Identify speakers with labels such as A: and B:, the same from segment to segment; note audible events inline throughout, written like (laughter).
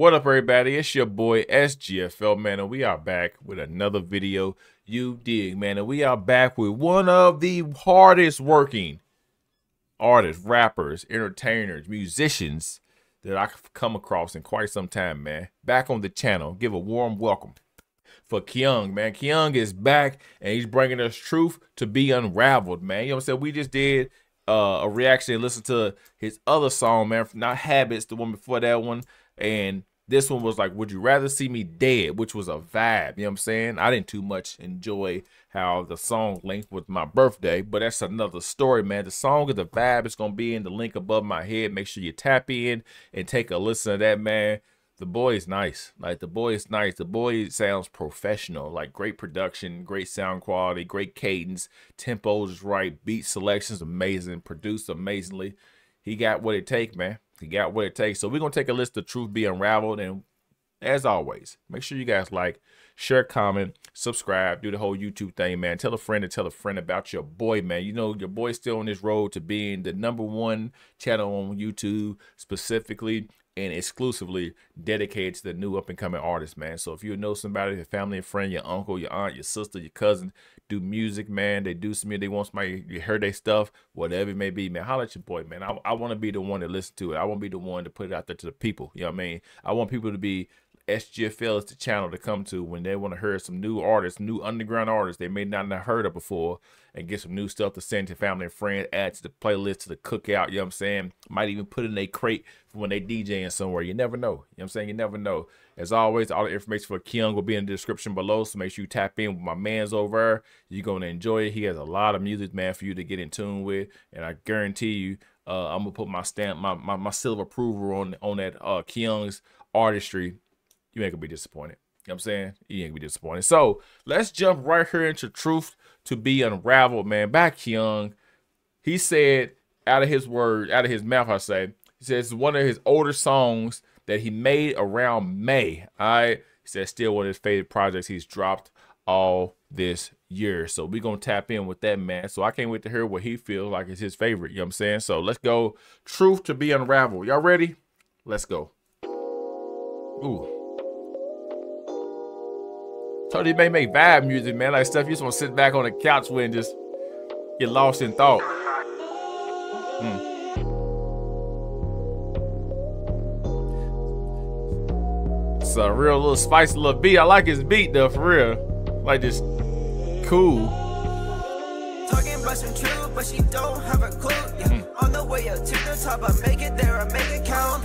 A: What up, everybody? It's your boy SGFL, man, and we are back with another video. You dig, man, and we are back with one of the hardest working artists, rappers, entertainers, musicians that I've come across in quite some time, man. Back on the channel. Give a warm welcome for Kyeong, man. Kyeong is back and he's bringing us truth to be unraveled, man. You know what I'm saying? We just did uh, a reaction and listen to his other song, man, not Habits, the one before that one. And this one was like, Would you rather see me dead? Which was a vibe. You know what I'm saying? I didn't too much enjoy how the song linked with my birthday, but that's another story, man. The song of the vibe is gonna be in the link above my head. Make sure you tap in and take a listen to that, man the boy is nice. Like the boy is nice. The boy sounds professional. Like great production, great sound quality, great cadence, tempo is right, beat selections amazing, produced amazingly. He got what it takes, man. Got what it takes. So we're gonna take a list of truth be unraveled, and as always, make sure you guys like, share, comment, subscribe, do the whole YouTube thing, man. Tell a friend to tell a friend about your boy, man. You know your boy's still on this road to being the number one channel on YouTube, specifically and exclusively dedicated to the new up and coming artists, man. So if you know somebody, your family and friend, your uncle, your aunt, your sister, your cousin, do music, man. They do some, they want somebody, you heard their stuff, whatever it may be, man. Holla at your boy, man. I, I want to be the one to listen to it. I want to be the one to put it out there to the people. You know what I mean? I want people to be SGFL is the channel to come to when they want to hear some new artists, new underground artists they may not have heard of before, and get some new stuff to send to family and friends, add to the playlist, to the cookout, you know what I'm saying? Might even put in a crate for when they DJing somewhere. You never know. You know what I'm saying? You never know. As always, all the information for Kyeong will be in the description below, so make sure you tap in with my man's over You're going to enjoy it. He has a lot of music, man, for you to get in tune with, and I guarantee you, uh, I'm gonna put my stamp, my, my, my silver approval on on that uh Kyeong's artistry you ain't gonna be disappointed. You know what I'm saying? You ain't gonna be disappointed. So let's jump right here into truth to be unraveled, man. Back young, he said out of his word, out of his mouth, I say, he says one of his older songs that he made around May. I he said still one of his favorite projects he's dropped all this year. So we're gonna tap in with that man. So I can't wait to hear what he feels like is his favorite. You know what I'm saying? So let's go. Truth to be unraveled. Y'all ready? Let's go. Ooh. Told you may make vibe music, man. Like stuff you just want to sit back on the couch with and just get lost in thought. Hmm. It's a real little spicy little beat. I like his beat though, for real. Like just cool. Talking about some truth, but she don't have a clue. Yeah. Mm. On the way up to the top, I make it there, I make it count.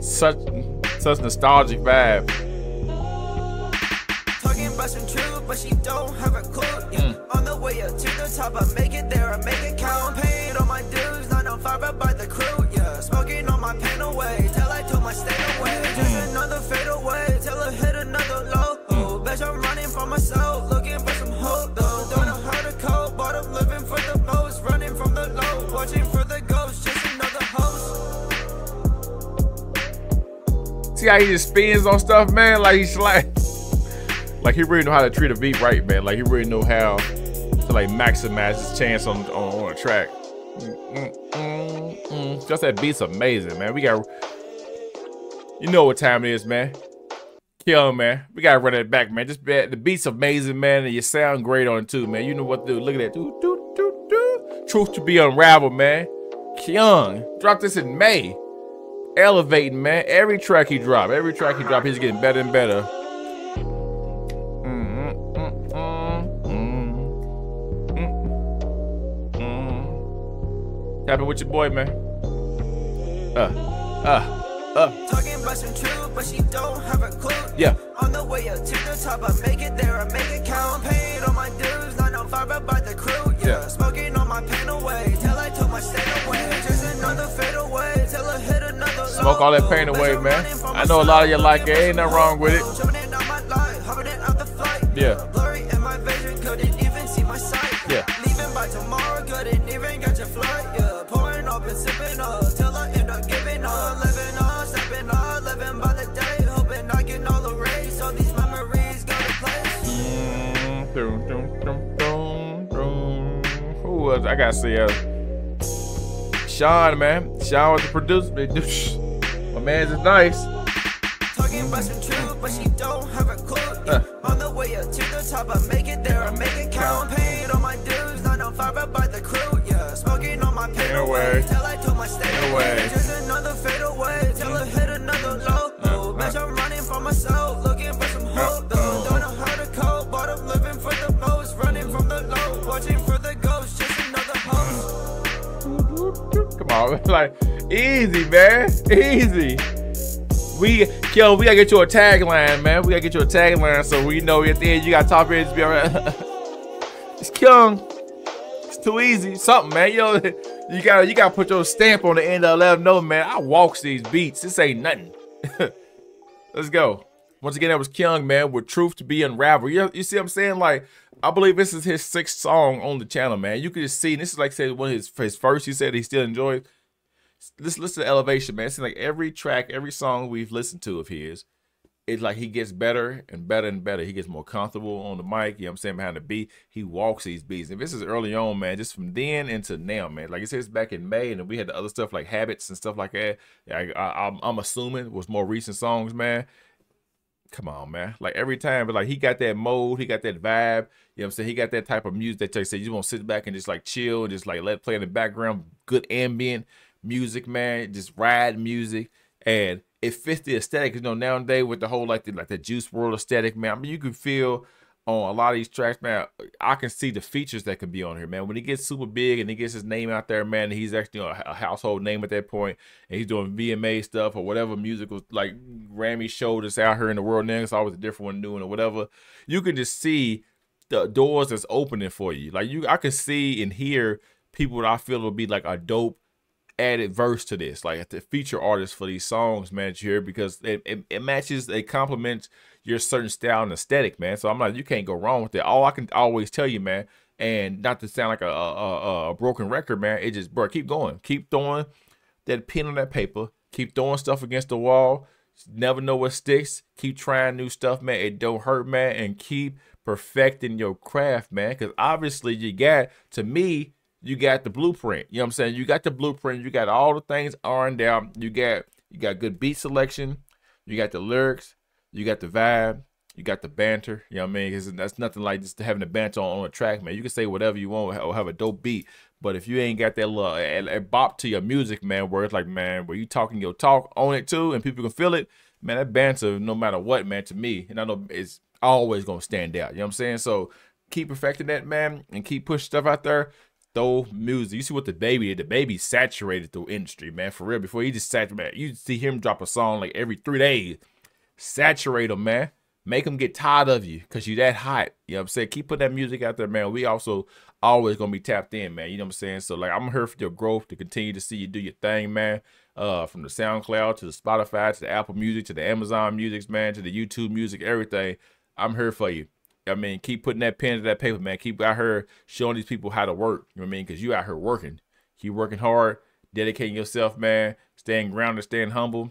A: such such nostalgic vibe. Talking about some truth, but she don't have a clue. Yeah. Mm. On the way up to the top, I make it there, I make it count. Paid all my dues, not on fire by the crew. Yeah, smoking on my pain away, I took my state away. Mm. Just another fade away, till I hit another low. Oh, bitch, I'm running for myself, See how he just spins on stuff, man? Like he's like, like he really know how to treat a beat right, man. Like he really know how to like maximize his chance on on, on a track. Mm, mm, mm, Just that beat's amazing, man. We got, you know what time it is, man. Kill man. We gotta run it back, man. Just the beat's amazing, man, and you sound great on it too, man. You know what to do. Look at that. Do, do, do, do. Truth to be unraveled, man. Kyeong dropped this in May elevating, man. Every track he drop, every track he drop, he's getting better and better. Mm, mm, mm, Happy with your boy, man. Uh, uh. Uh. Talking about some truth, but she don't have a clue. Yeah. On the way up to the top, I make it there, I make it count. Paid all my dues, not on fire by the crew. Yeah. yeah. Smoking on my pain away till I took my stay Smoke all that pain away, man. I know a lot of you like it. Ain't nothing wrong with it. Yeah. Mm. Who was I gotta see uh Sean, man. Sean was the producer. (laughs) My man's is nice. Talking about some truth, but she don't have a clue. Uh. On the way up to the top, I make it there, I make it count. Paid on my dues, not on fire by the crew. Yeah, smoking on my pain away. Till I told my stay away. Just another fade away, till I hit another low. Uh, uh. Bitch, I'm running for myself, looking for some hope. Though. Don't know how to cope, but I'm living for the most. Running from the low, watching for the ghost, just another host. Come on, (laughs) like, easy, man, easy. We, yo, we gotta get you a tagline, man. We gotta get you a tagline so we know at the end you got top rated to be alright. (laughs) it's Kyeong. It's too easy. Something, man. Yo, (laughs) you gotta you gotta put your stamp on the end of 11. No, man. I walks these beats. This ain't nothing. (laughs) Let's go. Once again, that was Kyeong, man, with Truth to be Unraveled. You, you see what I'm saying? Like, I believe this is his sixth song on the channel, man. You can just see, this is like say one of his, his first, he said he still enjoys let's listen to Elevation, man. It seems like every track, every song we've listened to of his, it's like he gets better and better and better. He gets more comfortable on the mic, you know what I'm saying, behind the beat. He walks these beats. And this is early on, man, just from then into now, man. Like it says back in May, and then we had the other stuff like Habits and stuff like that. I, I, I'm assuming was more recent songs, man. Come on, man. Like every time, but like he got that mode, he got that vibe. You know what I'm saying? He got that type of music that you say you want to sit back and just like chill and just like let play in the background, good ambient music, man, just ride music, and it fits the aesthetic. You know, nowadays with the whole like the like the Juice WRLD aesthetic, man. I mean, you can feel on a lot of these tracks, man. I can see the features that can be on here, man. When he gets super big and he gets his name out there, man, he's actually a household name at that point, and he's doing VMA stuff or whatever musical like Grammy show that's out here in the world now. It's always a different one doing or whatever. You can just see the doors that's opening for you. Like you, I can see and hear people that I feel will be like a dope added verse to this, like the feature artist for these songs, man, that you hear because it, it, it, matches, it complements your certain style and aesthetic, man. So I'm like, you can't go wrong with it. All I can always tell you, man, and not to sound like a, a, a broken record, man, it just, bro, keep going. Keep throwing that pen on that paper. Keep throwing stuff against the wall. Never know what sticks. Keep trying new stuff, man. It don't hurt, man. And keep perfecting your craft, man. Because obviously you got, to me, you got the blueprint. You know what I'm saying? You got the blueprint. You got all the things ironed out. You got you got good beat selection. You got the lyrics. You got the vibe. You got the banter. You know what I mean? Because that's nothing like just having a banter on, on a track, man. You can say whatever you want or have a dope beat. But if you ain't got that little a, a bop to your music, man, where it's like, man, where you talking your talk on it too, and people can feel it, man, that banter, no matter what, man, to me, and I know it's always gonna stand out. You know what I'm saying? So keep perfecting that, man, and keep pushing stuff out there throw music. You see what DaBaby did. The baby saturated the industry, man. For real. Before he just saturated, you see him drop a song like every three days. Saturate him, man. Make them get tired of you because you that hot. You know what I'm saying? Keep putting that music out there, man. We also always gonna be tapped in, man. You know what I'm saying? So like I'm here for your growth to continue to see you do your thing, man. Uh from the SoundCloud to the Spotify to the Apple Music to the Amazon Music, man, to the YouTube music, everything. I'm here for you. I mean, keep putting that pen to that paper, man. Keep out here showing these people how to work. You know what I mean? Because you out here working. Keep working hard, dedicating yourself, man. Staying grounded, staying humble,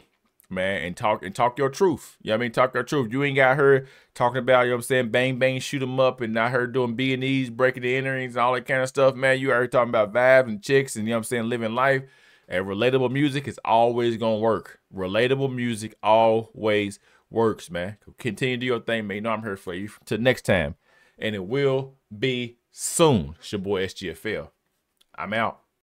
A: man, and talk and talk your truth. You know what I mean? Talk your truth. You ain't got her talking about, you know what I'm saying, bang bang, shoot them up, and not her doing B and E's, breaking the innings, and all that kind of stuff, man. You out here talking about vibes and chicks and you know what I'm saying, living life. And relatable music is always gonna work. Relatable music always works, man. Continue to do your thing, man. You know I'm here for you. Till next time. And it will be soon. It's your boy SGFL. I'm out.